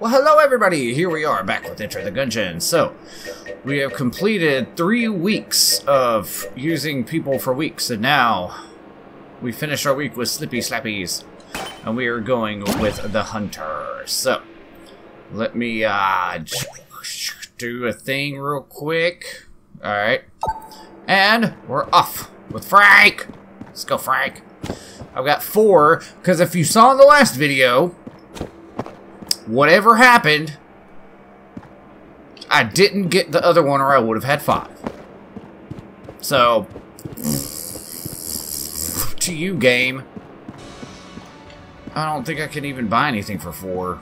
Well, hello everybody! Here we are, back with Enter the Gungeon. So, we have completed three weeks of using people for weeks, and now we finish our week with Slippy Slappies, and we are going with the Hunter. So, let me uh, do a thing real quick. Alright. And we're off with Frank! Let's go, Frank. I've got four, because if you saw in the last video, whatever happened, I didn't get the other one or I would have had five. So, to you, game. I don't think I can even buy anything for four.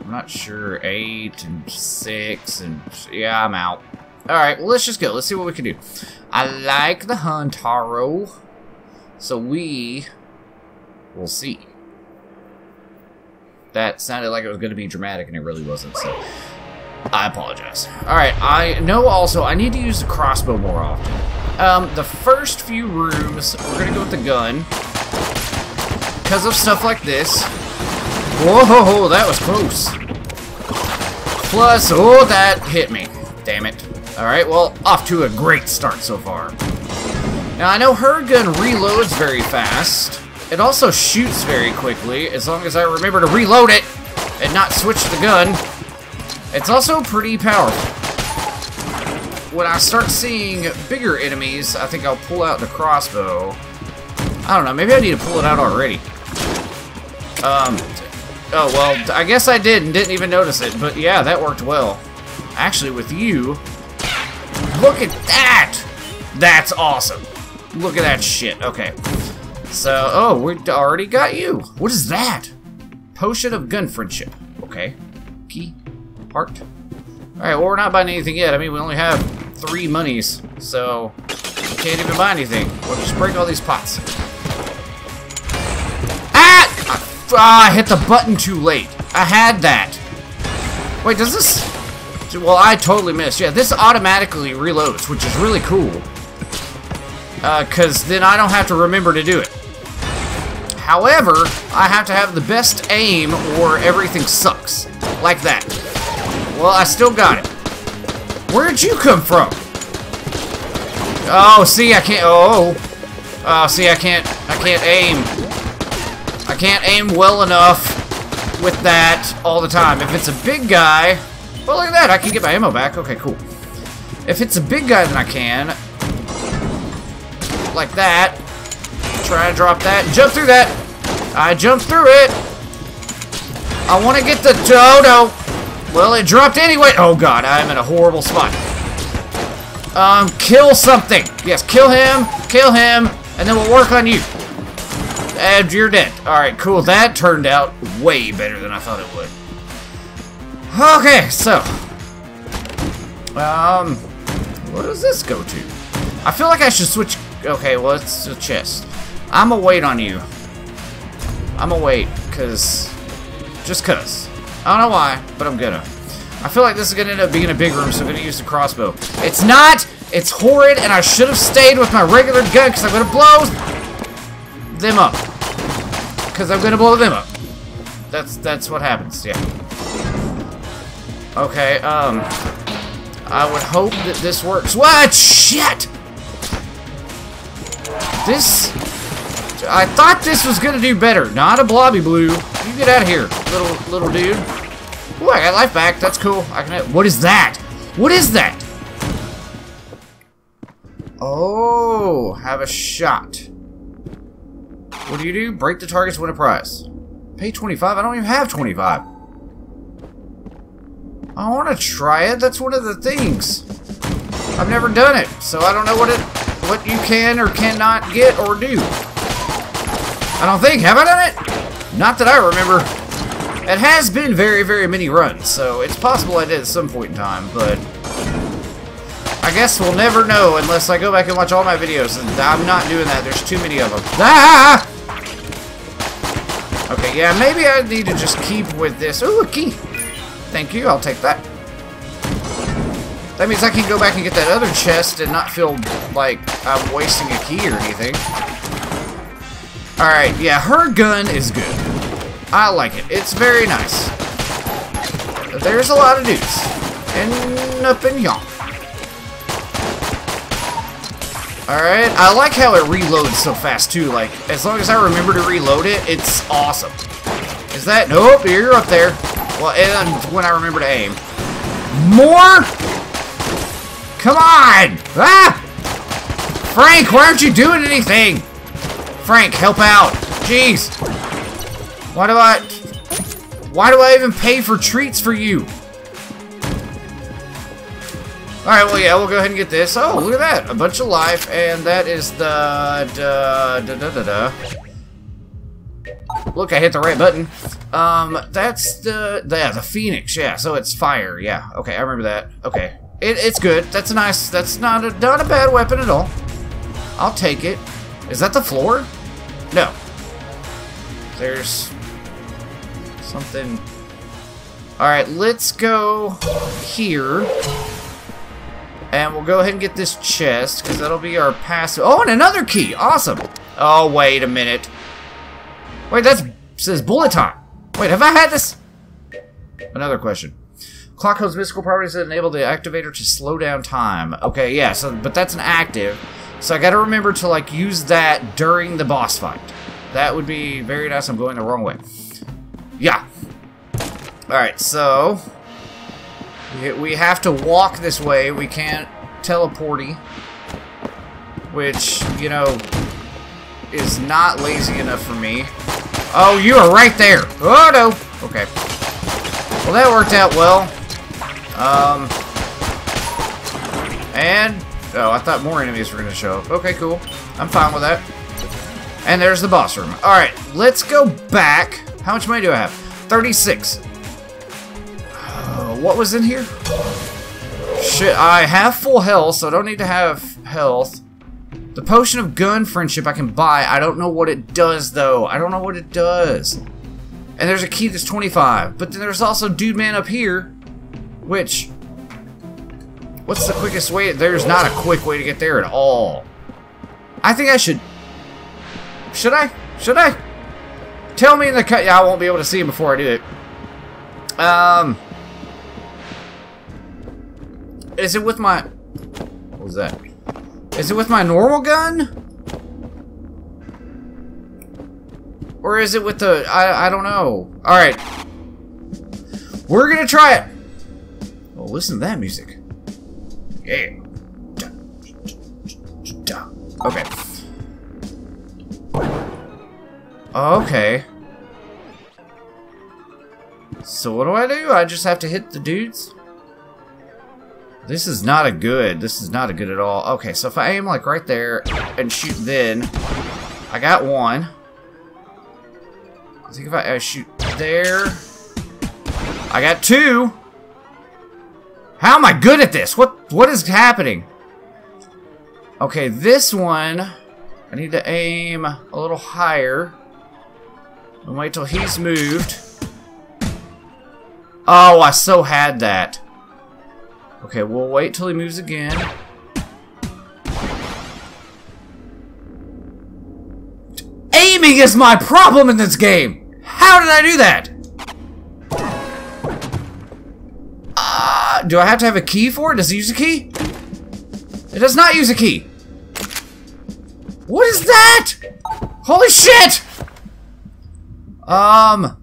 I'm not sure. Eight and six and... Yeah, I'm out. Alright, well, let's just go. Let's see what we can do. I like the Huntaro. So we will see that sounded like it was going to be dramatic, and it really wasn't, so I apologize. Alright, I know also I need to use the crossbow more often. Um, the first few rooms, we're going to go with the gun. Because of stuff like this. Whoa, that was close. Plus, oh, that hit me. Damn it. Alright, well, off to a great start so far. Now, I know her gun reloads very fast. It also shoots very quickly, as long as I remember to reload it and not switch the gun. It's also pretty powerful. When I start seeing bigger enemies, I think I'll pull out the crossbow. I don't know, maybe I need to pull it out already. Um, oh, well, I guess I did and didn't even notice it, but yeah, that worked well. Actually, with you, look at that! That's awesome. Look at that shit. Okay. So, oh, we already got you. What is that? Potion of gun friendship. Okay. Key. Heart. Alright, well, we're not buying anything yet. I mean, we only have three monies, so we can't even buy anything. We'll just break all these pots. Ah! ah! I hit the button too late. I had that. Wait, does this... Well, I totally missed. Yeah, this automatically reloads, which is really cool. Because uh, then I don't have to remember to do it. However, I have to have the best aim or everything sucks. Like that. Well, I still got it. Where'd you come from? Oh, see, I can't... Oh. Oh, see, I can't... I can't aim. I can't aim well enough with that all the time. If it's a big guy... Well, look at that. I can get my ammo back. Okay, cool. If it's a big guy, then I can. Like that. Try to drop that. Jump through that. I jumped through it. I want to get the dodo. Well, it dropped anyway. Oh, God. I'm in a horrible spot. Um, kill something. Yes, kill him. Kill him. And then we'll work on you. And you're dead. Alright, cool. That turned out way better than I thought it would. Okay, so. Um, what does this go to? I feel like I should switch... Okay, well, it's a chest. I'm gonna wait on you. I'm gonna wait, because... Just because. I don't know why, but I'm gonna. I feel like this is gonna end up being a big room, so I'm gonna use the crossbow. It's not! It's horrid, and I should have stayed with my regular gun, because I'm gonna blow them up. Because I'm gonna blow them up. That's that's what happens, yeah. Okay, um... I would hope that this works. What? Shit! This I thought this was gonna do better. Not a blobby blue. You get out of here, little little dude. Ooh, I got life back. That's cool. I can. What is that? What is that? Oh, have a shot. What do you do? Break the targets, win a prize. Pay 25? I don't even have 25. I want to try it. That's one of the things. I've never done it, so I don't know what it, what you can or cannot get or do. I don't think. Have I done it? Not that I remember. It has been very, very many runs, so it's possible I did at some point in time, but... I guess we'll never know unless I go back and watch all my videos, and I'm not doing that. There's too many of them. Ah! Okay, yeah, maybe I need to just keep with this. Ooh, a key. Thank you, I'll take that. That means I can go back and get that other chest and not feel like I'm wasting a key or anything. Alright, yeah, her gun is good. I like it. It's very nice. there's a lot of dudes. And up in y'all. Alright, I like how it reloads so fast too. Like, as long as I remember to reload it, it's awesome. Is that? Nope, you're up there. Well, and when I remember to aim. More? Come on! Ah! Frank, why aren't you doing anything? Frank, help out. Jeez. Why do I... Why do I even pay for treats for you? Alright, well, yeah, we'll go ahead and get this. Oh, look at that. A bunch of life, and that is the... Da, da, da, da, da. Look, I hit the right button. Um, that's the... yeah, the Phoenix, yeah. So it's fire, yeah. Okay, I remember that. Okay. It, it's good. That's a nice... That's not a, not a bad weapon at all. I'll take it. Is that the floor? No. There's something. Alright, let's go here. And we'll go ahead and get this chest, because that'll be our passive. Oh, and another key! Awesome! Oh, wait a minute. Wait, that says bullet time. Wait, have I had this? Another question. Clock holds mystical properties that enable the activator to slow down time. Okay, yeah, so but that's an active. So I gotta remember to like use that during the boss fight. That would be very nice. I'm going the wrong way. Yeah. Alright, so... We have to walk this way. We can't teleporty. Which, you know, is not lazy enough for me. Oh, you are right there. Oh, no. Okay. Well, that worked out well. Um... And... Oh, I thought more enemies were going to show up. Okay, cool. I'm fine with that. And there's the boss room. Alright, let's go back. How much money do I have? 36. Uh, what was in here? Shit, I have full health, so I don't need to have health. The potion of gun friendship I can buy. I don't know what it does, though. I don't know what it does. And there's a key that's 25. But then there's also Dude Man up here, which... What's the quickest way? There's not a quick way to get there at all. I think I should should I? Should I? Tell me in the cut. Yeah, I won't be able to see him before I do it. Um. Is it with my... What was that? Is it with my normal gun? Or is it with the... I, I don't know. Alright. We're gonna try it. Well, listen to that music. Yeah. Okay. Okay. So what do I do? I just have to hit the dudes? This is not a good. This is not a good at all. Okay, so if I aim like right there and shoot then, I got one. I think if I, I shoot there, I got two. How am I good at this? What What is happening? Okay, this one, I need to aim a little higher. And wait till he's moved. Oh, I so had that. Okay, we'll wait till he moves again. Aiming is my problem in this game! How did I do that? Do I have to have a key for it? Does it use a key? It does not use a key. What is that? Holy shit! Um.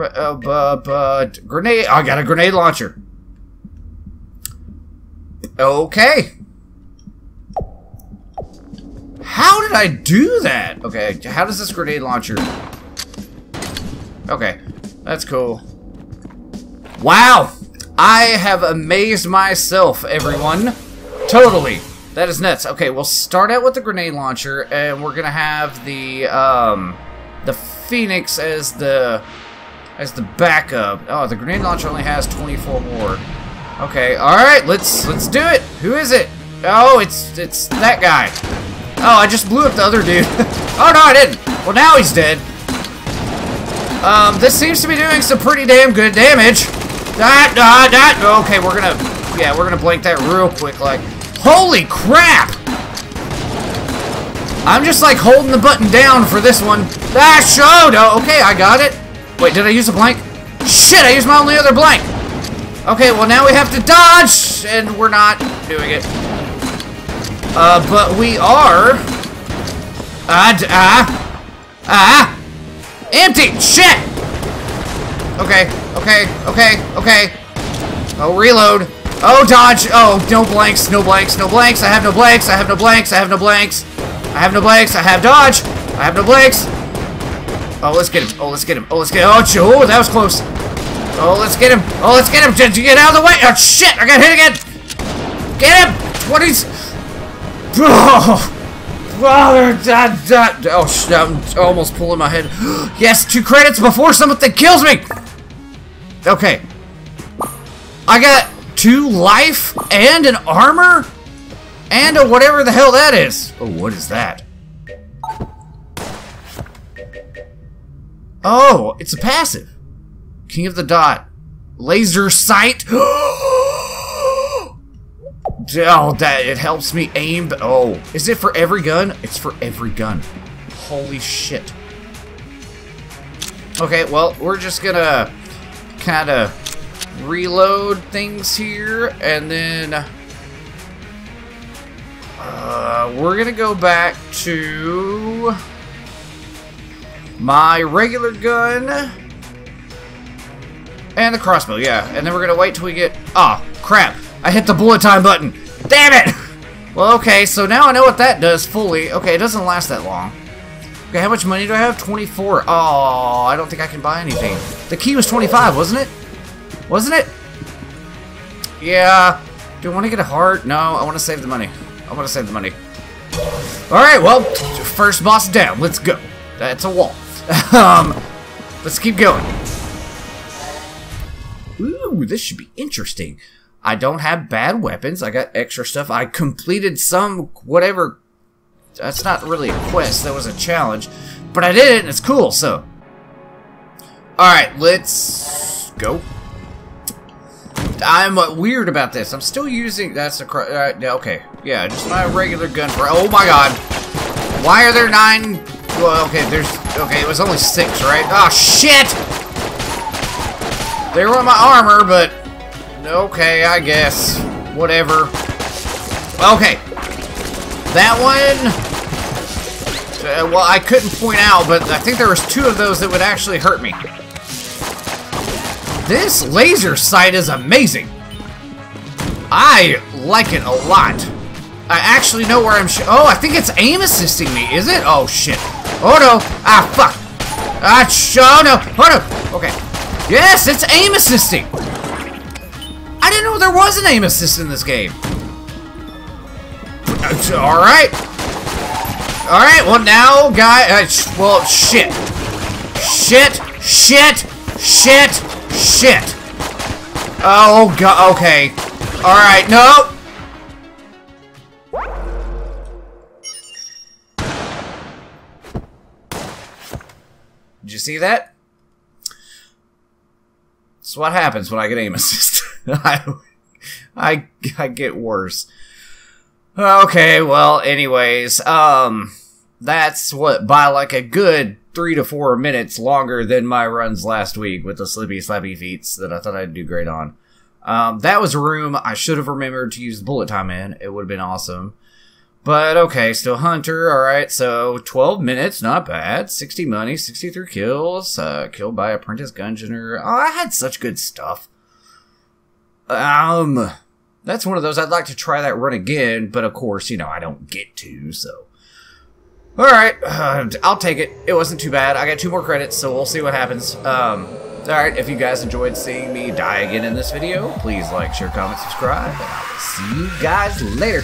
Uh, but, but grenade. I got a grenade launcher. Okay. How did I do that? Okay, how does this grenade launcher... Okay, that's cool. Wow! I have amazed myself, everyone. Totally. That is nuts. Okay, we'll start out with the grenade launcher, and we're gonna have the, um, the Phoenix as the as the backup. Oh, the grenade launcher only has 24 more. Okay, all right, let's let's do it. Who is it? Oh, it's it's that guy. Oh, I just blew up the other dude. oh no, I didn't. Well, now he's dead. Um, this seems to be doing some pretty damn good damage. That, that, that. Okay, we're gonna, yeah, we're gonna blank that real quick. Like, holy crap! I'm just like holding the button down for this one. That showed! Oh, okay, I got it. Wait, did I use a blank? Shit, I used my only other blank. Okay, well now we have to dodge, and we're not doing it. Uh, but we are... Ah, ah, ah, empty, shit! Okay, okay, okay, okay. Oh, reload. Oh, dodge. Oh, no blanks, no blanks, no blanks. I have no blanks, I have no blanks, I have no blanks. I have no blanks, I have dodge. I have no blanks. Oh, let's get him. Oh, let's get him. Oh, let's get him. Oh, oh, that was close. Oh, let's get him. Oh, let's get him. Just get out of the way. Oh, shit. I got hit again. Get him. 20s. Oh. Oh, da, da. oh shit, I'm almost pulling my head. yes, two credits before something kills me. Okay. I got two life and an armor and a whatever the hell that is. Oh, what is that? Oh, it's a passive. King of the Dot. Laser sight. oh, that it helps me aim. Oh, is it for every gun? It's for every gun. Holy shit. Okay, well, we're just gonna kind of reload things here, and then uh, we're gonna go back to my regular gun and the crossbow, yeah. And then we're gonna wait till we get... Oh, crap. I hit the bullet time button. Damn it! Well, okay, so now I know what that does fully. Okay, it doesn't last that long. Okay, how much money do I have? 24. Oh, I don't think I can buy anything. The key was 25, wasn't it? Wasn't it? Yeah. Do I want to get a heart? No, I want to save the money. I want to save the money. Alright, well, first boss down. Let's go. That's a wall. um, let's keep going. Ooh, this should be interesting. I don't have bad weapons. I got extra stuff. I completed some whatever. That's not really a quest. That was a challenge. But I did it, and it's cool, so. Alright, let's go. I'm uh, weird about this. I'm still using... That's a... Uh, okay. Yeah, just my regular gun for... Oh my god. Why are there nine... Well, okay, there's... Okay, it was only six, right? Oh, shit! They were on my armor, but... Okay, I guess. Whatever. Okay. That one... Uh, well, I couldn't point out, but I think there was two of those that would actually hurt me. This laser sight is amazing. I like it a lot. I actually know where I'm Oh, I think it's aim assisting me, is it? Oh, shit. Oh, no. Ah, fuck. Ah, oh, no. Oh, no. Okay. Yes, it's aim assisting. I didn't know there was an aim assist in this game. Alright. Alright, well now, guy... Uh, well, shit. Shit. Shit. Shit. Shit! Oh, god, okay. Alright, no! Did you see that? That's what happens when I get aim assist. I, I, I get worse. Okay, well, anyways, um, that's what, by like a good three to four minutes longer than my runs last week with the slippy slappy feats that I thought I'd do great on. Um, that was a room I should have remembered to use bullet time in. It would have been awesome. But okay, still Hunter. Alright, so 12 minutes, not bad. 60 money, 63 kills, uh, killed by Apprentice Gungeoner. Oh, I had such good stuff. Um, that's one of those I'd like to try that run again, but of course, you know, I don't get to, so. Alright, uh, I'll take it. It wasn't too bad. I got two more credits, so we'll see what happens. Um, Alright, if you guys enjoyed seeing me die again in this video, please like, share, comment, subscribe, and I will see you guys later.